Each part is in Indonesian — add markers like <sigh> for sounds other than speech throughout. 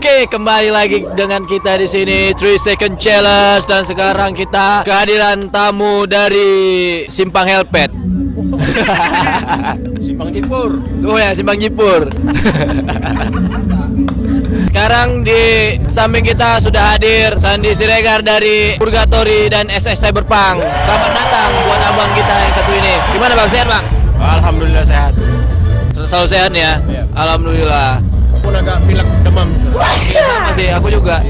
Oke, kembali lagi dengan kita di sini 3 Second Challenge dan sekarang kita kehadiran tamu dari Simpang Helpet. <laughs> Simpang Jipur. Oh ya, Simpang Jipur. <laughs> Sekarang di samping kita sudah hadir Sandi Siregar dari Purgatory dan SS Cyberpunk. Selamat datang buat abang kita yang satu ini. Gimana bang, sehat bang? Alhamdulillah sehat. Selalu sehat ya? Iya. Alhamdulillah. Agak pilek demam. Iya sama sih, aku juga.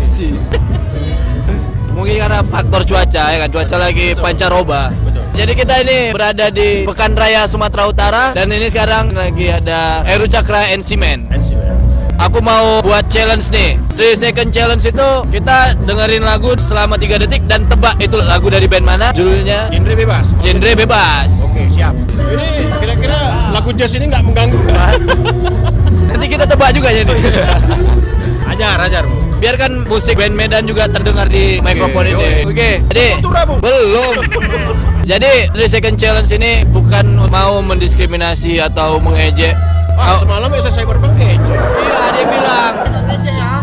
Mungkin karena faktor cuaca ya kan, cuaca lagi pancaroba. Betul. Jadi kita ini berada di Pekan Raya Sumatera Utara dan ini sekarang lagi ada Eru Cakra and. Ensi, ya. Aku mau buat challenge nih. 3 second challenge itu kita dengerin lagu selama 3 detik dan tebak itu lagu dari band mana. Judulnya Genre bebas. genre bebas. Oke, siap. Ini kira-kira lagu jazz ini nggak mengganggu kan? <laughs> Nanti kita tebak juga jadi. <laughs> ajar, ajar. Bu. Biarkan musik band Medan juga terdengar di mikrofon ini. Oke. Jadi Kultura, Bu. belum. <laughs> Jadi 3 second challenge ini bukan mau mendiskriminasi atau mengejek. Ah, Oh, semalam ya saya berpakai. iya dia bilang.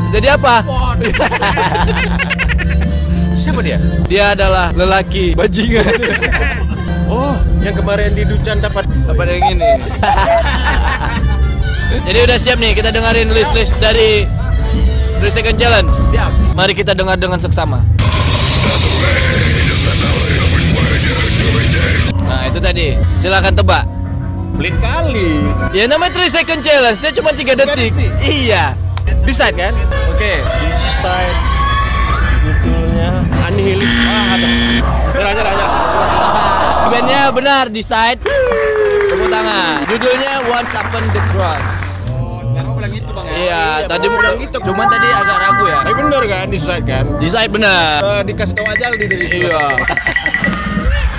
Jadi apa? <laughs> Siapa dia? Dia adalah lelaki bajingan. Oh, yang kemarin di Ducan dapat Apa yang ini? Jadi udah siap nih kita dengerin list-list dari 3 second challenge. siap. Mari kita dengar dengan seksama. Nah itu tadi, silakan tebak. Pelit kali. Ya namanya 3 second challenge, dia cuma 3 detik. detik. Iya. Decide kan? Oke. Decide. Judulnya Annihilate. Ah, ada. Ajar, ajar, ajar. Bandnya benar, decide. Tepuk tangan. Judulnya Once Upon the Cross. Bang. Iya, tadi bilang gitu. Cuman tadi agak ragu ya. Tapi bener kan, decide kan? Decide benar. Eh, dikasih tahu aja di dari sini. Iya.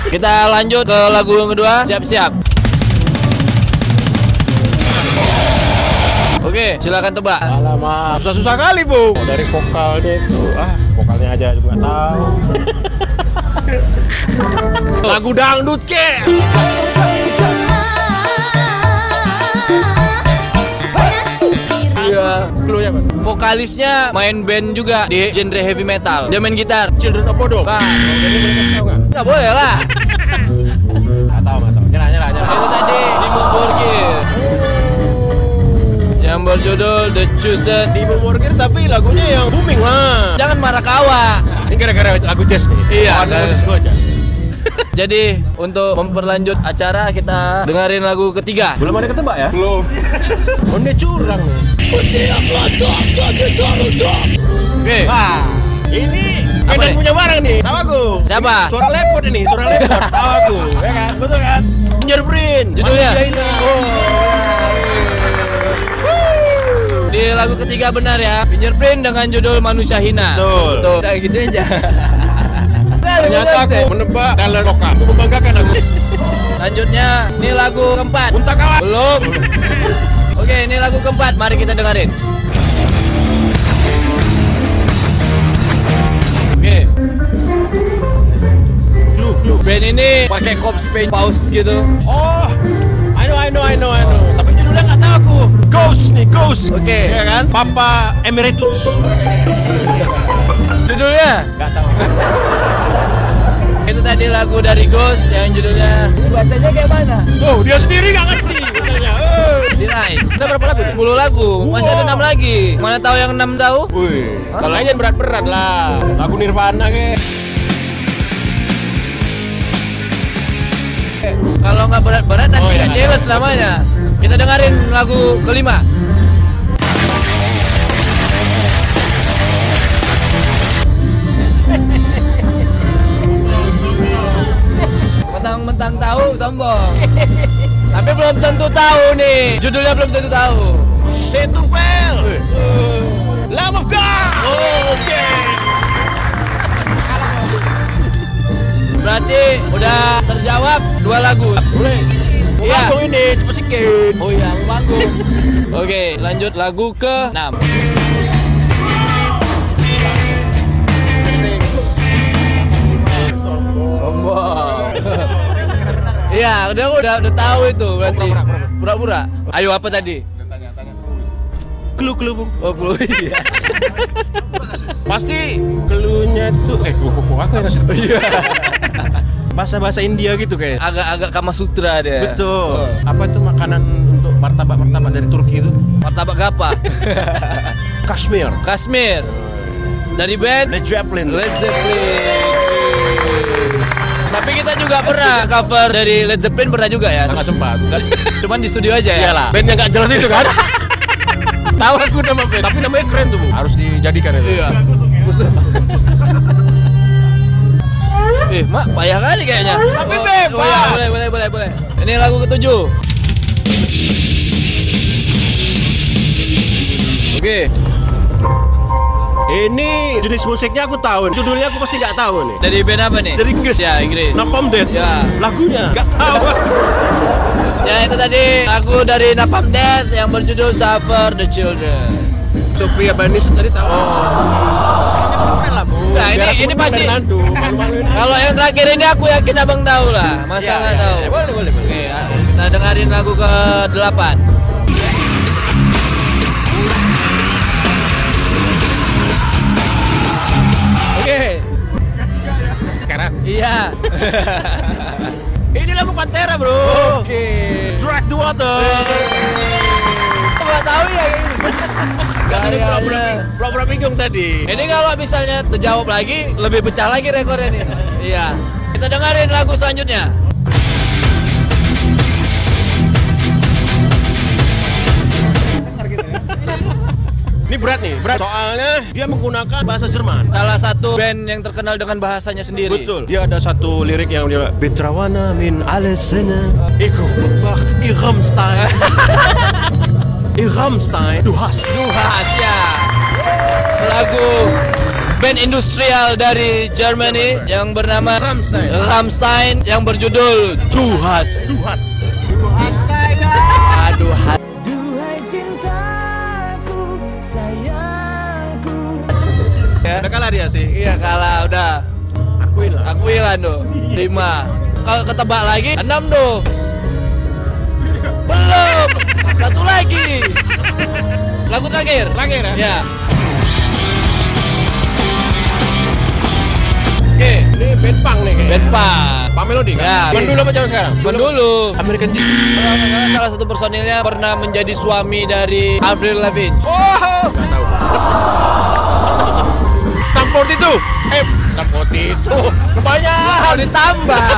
Kita lanjut ke lagu yang kedua. Siap-siap. Oke, silakan tebak. Alamak, susah-susah kali bu. Oh, dari vokalnya itu, ah vokalnya aja juga tahu. <laughs> Lagu dangdut ke? Vokalisnya main band juga di genre heavy metal. Dia main gitar. Children of Bodom. Tahu nggak? Boleh lah. <laughs> Nggak tahu, nggak tahu. Nyerah, nyerah, nyerah. Itu tadi Dimmu Borgir. Yang berjudul The Chosen. di Borgir tapi lagunya yang booming lah. Jangan marah kawa. Ini gara-gara lagu jazz nih. Iya, gara- notice gua aja. Jadi untuk memperlanjut acara kita dengerin lagu ketiga. Belum ada ketebak ya? Belum. <laughs> dia curang nih. Oke. Wah, ini Apa Medan punya barang nih. Tahu aku. Siapa? Suara lepot ini, suara <laughs> lepot. Tahu aku, ya kan? Betul kan? Fingerprint. Judulnya? Di lagu ketiga benar ya. Fingerprint dengan judul Manusia Hina. Betul. Tuh, kayak gitu aja. <laughs> Ternyata aku menebak dalam lokal. Aku membanggakan aku. Selanjutnya, ini lagu keempat. Unta kawan. Belum. Oke, ini lagu keempat. Mari kita dengerin. Oke. Band ini pakai corpse paint paus gitu. Oh, I know, I know, I know, I know. Tapi judulnya nggak tahu aku. Ghost nih, Ghost. Oke. Ya kan? Papa Emeritus. Judulnya Nggak tahu. Tadi lagu dari Ghost yang judulnya ini bacanya kayak mana? Oh, dia sendiri nggak ngerti. katanya. Eh. Si Nice. Kita berapa lagu? 10 lagu. Masih ada 6 lagi. Mana tahu yang 6 tahu? Wih, kalau lain jangan berat-berat lah. Lagu Nirvana ke. Kalau nggak berat-berat nanti Oh, iya. nggak challenge namanya. Kita dengerin lagu kelima. Mentang-mentang tahu sombong. <laughs> Tapi belum tentu tahu nih. Judulnya belum tentu tahu. Setufel. Lamb of God. Oh, oke. Berarti udah terjawab dua lagu. Boleh. Iya. manggung ini cepet sikit. Oh iya, mau manggung. <laughs> Oke, lanjut lagu ke 6. Udah udah tahu itu berarti. pura-pura, Pura-pura. Ayo apa tadi? clue-clue Bung. Oh, clue. Iya. <laughs> Pasti clue-nya itu eh kok aku yang ngasih. Iya. Bahasa-bahasa India gitu kayak. Agak-agak Kama Sutra dia. Betul. Apa itu makanan untuk martabak-martabak dari Turki itu? Martabak apa? <laughs> Kashmir. Kashmir. Dari band Led Zeppelin. Led Zeppelin. Tapi kita juga pernah cover dari Led Zeppelin pernah juga ya. Nggak sempat. Cuman di studio aja ya. Iyalah. Band yang nggak jelas itu kan. <laughs> Tahu aku nama band, tapi namanya keren tuh, Bung. Harus dijadikan itu. Iya. <laughs> Eh, Mak, payah kali kayaknya. Tapi oh, bebas. Oh, iya, boleh, boleh, boleh, boleh. Ini lagu ketujuh. Oke, ini jenis musiknya aku tahu. Judulnya aku pasti nggak tahu nih. Dari band apa nih? Dari Inggris. Ya, Inggris. Napalm Death. Ya. Lagunya nggak tahu. <laughs> ya itu tadi lagu dari Napalm Death yang berjudul Suffer the Children. Itu pria itu tadi tahu. Oh. Nah, ini ini pasti. <laughs> Kalau yang terakhir ini aku yakin Abang tahu lah. Masa enggak ya, ya, tahu? Ya, boleh, boleh, boleh. Oke, ah, kita dengerin lagu ke delapan. Iya. <laughs> Ini lagu Pantera, Bro. Oke. Drag the Water. Nggak tahu ya ini. Gayanya. pura-pura pura-pura bingung tadi. Ini kalau misalnya terjawab lagi, lebih pecah lagi rekornya nih. Iya. Kita dengerin lagu selanjutnya. Berat nih, berat. Soalnya dia menggunakan bahasa Jerman. Salah satu band yang terkenal dengan bahasanya sendiri. Betul. Dia ada satu lirik yang dia Betrawana min Alessene Iku Bach Iramstein <laughs> Iramstein Du hast Duhas ya. Lagu band industrial dari Germany yang bernama Rammstein. Rammstein yang berjudul Duhas. Du hast ya. Udah kalah dia sih Iya kalah udah. Akuin lah Aku hilang tuh. Lima. Kalau ketebak lagi enam tuh. Belum. Satu lagi. Lagu terakhir. Terakhir ya? Ya. Oke. Ini band punk nih kayaknya Band punk. Pak Melody kan? Ya. Band dulu apa zaman sekarang? Band dulu. American Kalau nggak salah, salah satu personilnya pernah menjadi suami dari Avril Lavigne. Oh Gak tahu Support itu Eh Support itu Kebanyakan ditambah.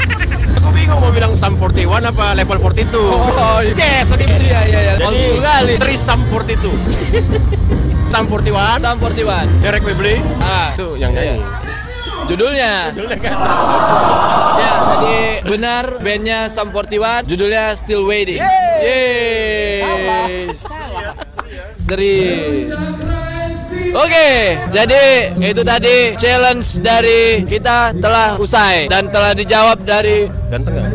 <laughs> Aku bingung mau bilang Sum 41 apa level 42 Oh, iya. Yes tadi Iya iya iya. School kali. Tri Sum 42 Sum 41 Sam 41. Derek Webley Ah, Itu yang nyanyi Judulnya. Judulnya kan <laughs> Ya, tadi benar bandnya Sum 41, judulnya Still Waiting. Yeay. Seri. Oke, jadi itu tadi challenge dari kita telah usai dan telah dijawab dari Ganteng gak?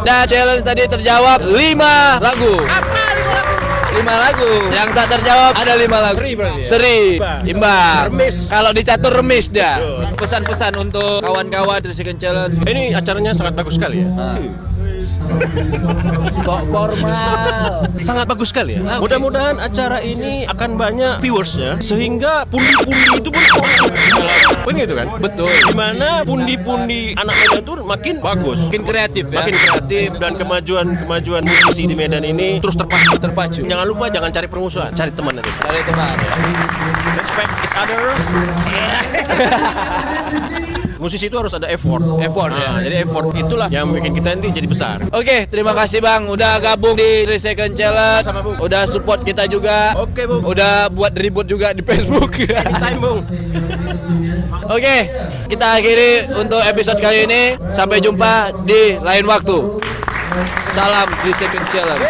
dan challenge tadi terjawab 5 lagu. 5 lagu. Yang tak terjawab ada 5 lagu. Seri berarti ya? Seri. Imbang. Remis. Kalau dicatur remis dah. Pesan-pesan untuk kawan-kawan dari Second Challenge. Ini acaranya sangat bagus sekali ya Sok formal. Sangat bagus sekali ya. Mudah-mudahan acara ini akan banyak viewersnya Sehingga pundi-pundi itu pun masuk dalam Pun gitu kan? Betul. Di mana pundi-pundi anak Medan itu makin bagus Makin kreatif ya. makin kreatif dan kemajuan-kemajuan musisi di Medan ini terus terpacu. terpacu. Jangan lupa jangan cari permusuhan, cari teman nanti. Cari teman. Respect each other. <laughs> <laughs> musisi itu harus ada effort. Effort, Nah, ya. Jadi effort itulah yang bikin kita nanti jadi besar. Oke, terima kasih Bang udah gabung di 3 Second Challenge. Sama, Bung. Udah support kita juga. Oke, Bung. Udah buat ribut juga di Facebook. Time, Bung. Oke, kita akhiri untuk episode kali ini. Sampai jumpa di lain waktu. Salam 3 Second Challenge.